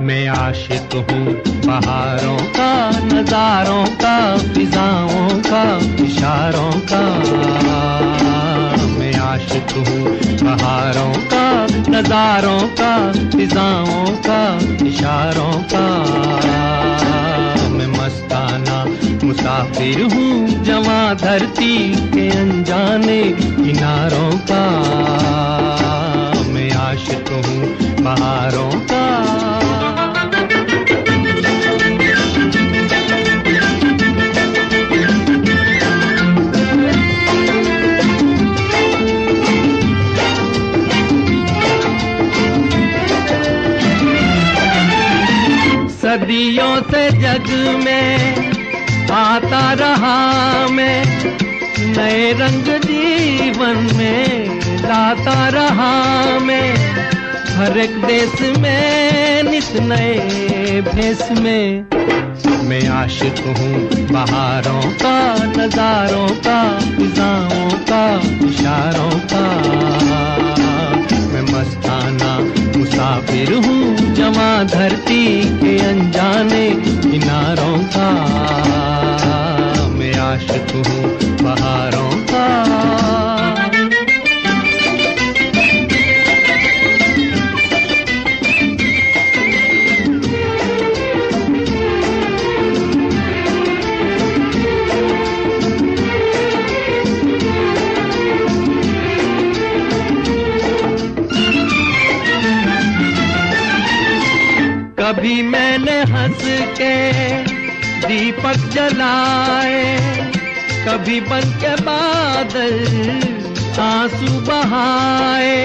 मैं आशिक हूँ, पहाड़ों का, नजारों का, फिजाओं का, इशारों का। मैं आशिक हूँ, पहाड़ों का, नजारों का, फिजाओं का, इशारों का। मैं मस्ताना मुसाफिर हूँ, जमा धरती के अनजाने किनारों का। मैं आशिक हूँ, पहाड़ों का सदियों से जग में आता रहा मैं। नए रंग जीवन में लाता रहा मैं। हर एक देश में नित नए भेस में। मैं आशिक हूँ बहारों का, नजारों का फिजाओं का, इशारों का। मैं मस्ताना मुसाफिर हूँ धरती के अनजाने कभी मैंने हंस के दीपक जलाए, कभी बन के बादल आँसू बहाए।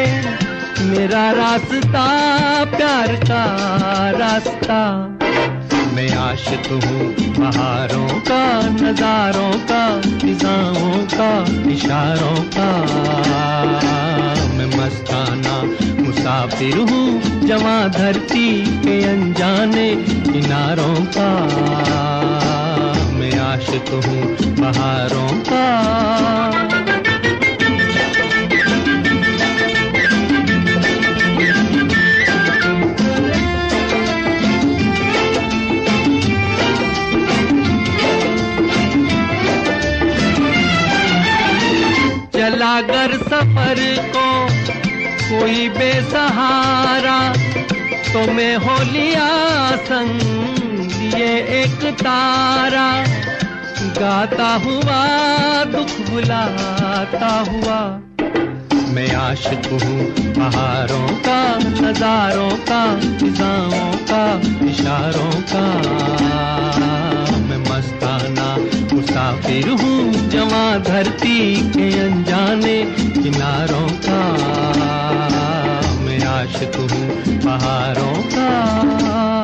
मेरा रास्ता, प्यार का रास्ता। मैं आशिक हूँ बहारों का, नजारों का फिजाओं का, इशारों का। मुसाफिर हूँ जमा धरती के अनजाने किनारों का। मैं आशिक हूँ बहारों का। चला कर सफ़र को कोई बेसहारा तो मैं हो लिया संग लिए एक तारा। गाता हुआ, दुख बुलाता हुआ। मैं आशिक हूँ पहाड़ों का, नजारों का फिजाओं का, इशारों का। मैं मस्ताना मुसाफिर हूँ जमा धरती के अनजाने किनारों का मैं आशिक हूँ पहाड़ों का।